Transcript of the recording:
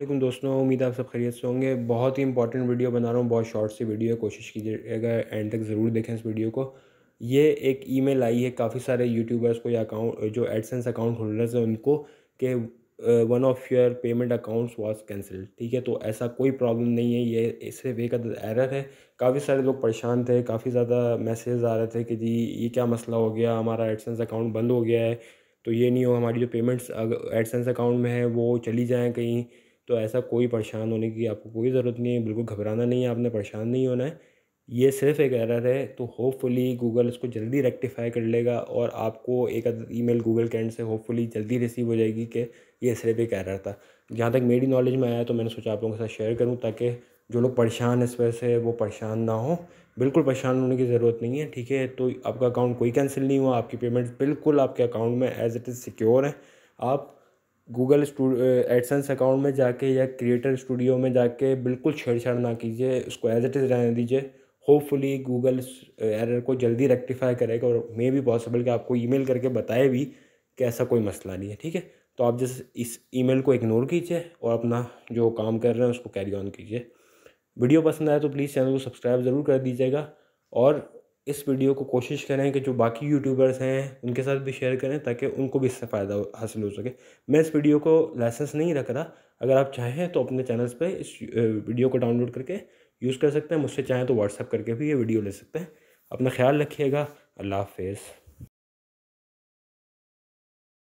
लेकिन दोस्तों, उम्मीद आप सब खैरियत से होंगे। बहुत ही इंपॉर्टेंट वीडियो बना रहा हूँ, बहुत शॉर्ट सी वीडियो है, कोशिश कीजिएगा एंड तक ज़रूर देखें इस वीडियो को। ये एक ईमेल आई है, काफ़ी सारे यूट्यूबर्स को या अकाउंट जो एडसेंस अकाउंट होल्डर्स हैं, उनको कि one of your payment accounts was cancel ठीक है? तो ऐसा कोई प्रॉब्लम नहीं है, ये सिर्फ़ एक एरर है। काफ़ी सारे लोग परेशान थे, काफ़ी ज़्यादा मैसेज आ रहे थे कि जी, ये क्या मसला हो गया, हमारा एडसेंस अकाउंट बंद हो गया है तो ये नहीं हो, हमारी जो पेमेंट्स एडसेंस अकाउंट में है, वो चली जाएँ कहीं। तो ऐसा कोई परेशान होने की आपको कोई ज़रूरत नहीं है, बिल्कुल घबराना नहीं है, आपने परेशान नहीं होना है। ये सिर्फ़ एक एरर है तो होपफुली गूगल इसको जल्दी रेक्टिफाई कर लेगा और आपको एक ईमेल गूगल के एंड से होपफुली जल्दी रिसीव हो जाएगी कि ये सिर्फ़ एक एरर था। जहाँ तक मेरी नॉलेज में आया तो मैंने सोचा आप लोगों के साथ शेयर करूँ ताकि जो लोग परेशान इस वजह से वो परेशान ना हो। बिल्कुल परेशान होने की ज़रूरत नहीं है, ठीक है? तो आपका अकाउंट कोई कैंसिल नहीं हुआ, आपकी पेमेंट बिल्कुल आपके अकाउंट में एज इट इज़ सिक्योर है। आप गूगल एडसेंस अकाउंट में जाके या क्रिएटर स्टूडियो में जाके बिल्कुल छेड़छाड़ ना कीजिए, उसको एज इट इज़ रहने दीजिए। होपफुली गूगल एरर को जल्दी रेक्टिफाई करेगा और मे भी पॉसिबल कि आपको ईमेल करके बताए भी कि ऐसा कोई मसला नहीं है, ठीक है? तो आप जैसे इस ईमेल को इग्नोर कीजिए और अपना जो काम कर रहे हैं उसको कैरी ऑन कीजिए। वीडियो पसंद आए तो प्लीज़ चैनल को सब्सक्राइब ज़रूर कर दीजिएगा और इस वीडियो को कोशिश करें कि जो बाकी यूट्यूबर्स हैं, उनके साथ भी शेयर करें ताकि उनको भी इससे फ़ायदा हासिल हो सके। मैं इस वीडियो को लाइसेंस नहीं रख रहा। अगर आप चाहें तो अपने चैनल्स पे इस वीडियो को डाउनलोड करके यूज़ कर सकते हैं। मुझसे चाहें तो व्हाट्सअप करके भी ये वीडियो ले सकते हैं। अपना ख्याल रखिएगा। अल्लाह हाफिज़।